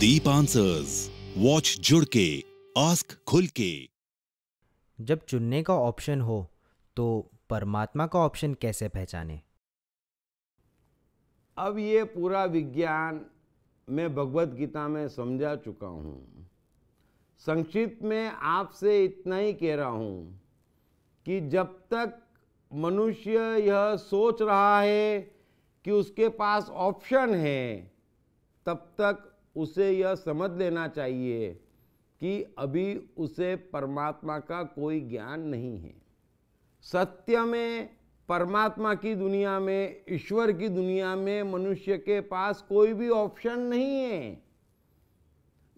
दीप answers watch जुड़ के ask खुल के जब चुनने का ऑप्शन हो तो परमात्मा का ऑप्शन कैसे पहचाने? अब ये पूरा विज्ञान मैं भगवत गीता में समझा चुका हूँ। संक्षिप्त में आपसे इतना ही कह रहा हूँ कि जब तक मनुष्य यह सोच रहा है कि उसके पास ऑप्शन है तब तक उसे यह समझ लेना चाहिए कि अभी उसे परमात्मा का कोई ज्ञान नहीं है। सत्य में, परमात्मा की दुनिया में, ईश्वर की दुनिया में मनुष्य के पास कोई भी ऑप्शन नहीं है।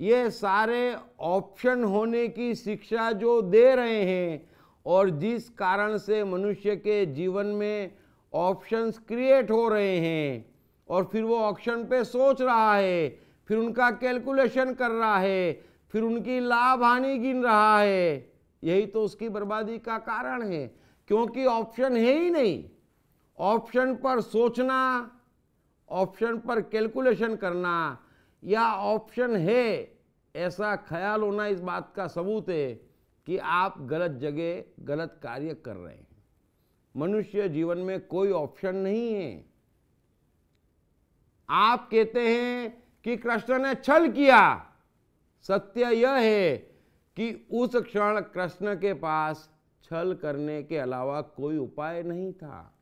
ये सारे ऑप्शन होने की शिक्षा जो दे रहे हैं और जिस कारण से मनुष्य के जीवन में ऑप्शंस क्रिएट हो रहे हैं और फिर वो ऑप्शन पे सोच रहा है फिर उनका कैलकुलेशन कर रहा है, फिर उनकी लाभ हानि गिन रहा है। यही तो उसकी बर्बादी का कारण है, क्योंकि ऑप्शन है ही नहीं। ऑप्शन पर सोचना, ऑप्शन पर कैलकुलेशन करना, या ऑप्शन है, ऐसा ख्याल होना इस बात का सबूत है कि आप गलत जगह गलत कार्य कर रहे हैं। मनुष्य जीवन में कोई ऑप्शन नहीं है। आप कहते हैं कि कृष्ण ने छल किया। सत्य यह है कि उस क्षण कृष्ण के पास छल करने के अलावा कोई उपाय नहीं था।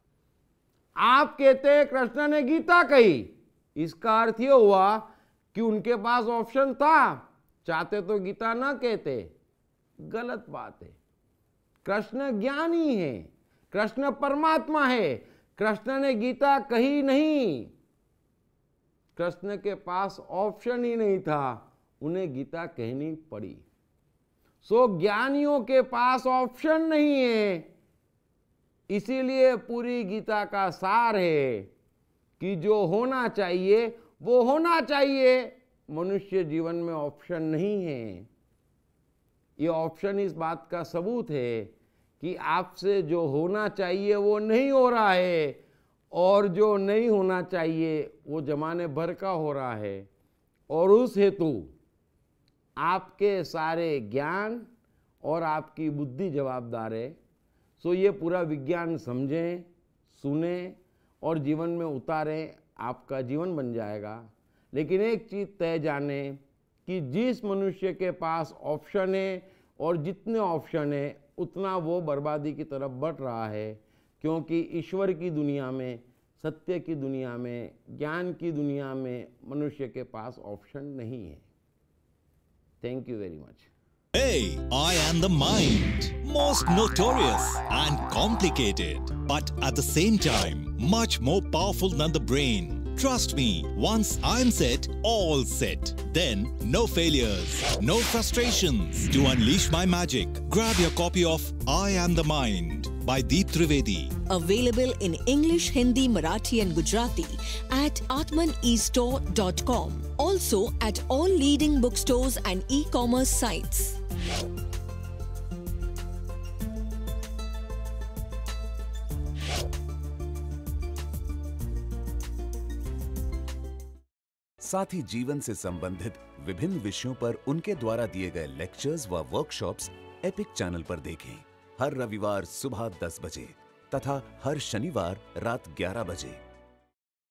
आप कहते हैं कृष्ण ने गीता कही। इसका अर्थ यह हुआ कि उनके पास ऑप्शन था। चाहते तो गीता ना कहते। गलत बात है। कृष्ण ज्ञानी है। कृष्ण परमात्मा है। कृष्ण ने गीता कही नहीं। कृष्ण के पास ऑप्शन ही नहीं था। उन्हें गीता कहनी पड़ी। सो ज्ञानियों के पास ऑप्शन नहीं है। इसीलिए पूरी गीता का सार है कि जो होना चाहिए, वो होना चाहिए। मनुष्य जीवन में ऑप्शन नहीं है। ये ऑप्शन इस बात का सबूत है कि आपसे जो होना चाहिए, वो नहीं हो रहा है। और जो नहीं होना चाहिए, वो जमाने भर का हो रहा है। और उस हेतु आपके सारे ज्ञान और आपकी बुद्धि जवाबदार है। सो ये पूरा विज्ञान समझें, सुने और जीवन में उतारें, आपका जीवन बन जाएगा। लेकिन एक चीज़ तय जाने कि जिस मनुष्य के पास ऑप्शन है और जितने ऑप्शन है, उतना वो बर्बादी की तरफ़ बढ़ रहा है। क्योंकि ईश्वर की दुनिया में सत्य की दुनिया में ज्ञान की दुनिया में मनुष्य के पास ऑप्शन नहीं है thank you very much Hey, I am the mind. Most notorious and complicated, but at the same time, much more powerful than the brain. Trust me, once I'm set, all set. Then, no failures, no frustrations. To unleash my magic, grab your copy of I Am the Mind by Deep Trivedi. Available in English, Hindi, Marathi, and Gujarati at atmanestore.com. Also at all leading bookstores and e commerce sites. साथ ही जीवन से संबंधित विभिन्न विषयों पर उनके द्वारा दिए गए लेक्चर्स व वर्कशॉप्स एपिक चैनल पर देखें। हर रविवार सुबह 10 बजे तथा हर शनिवार रात 11 बजे।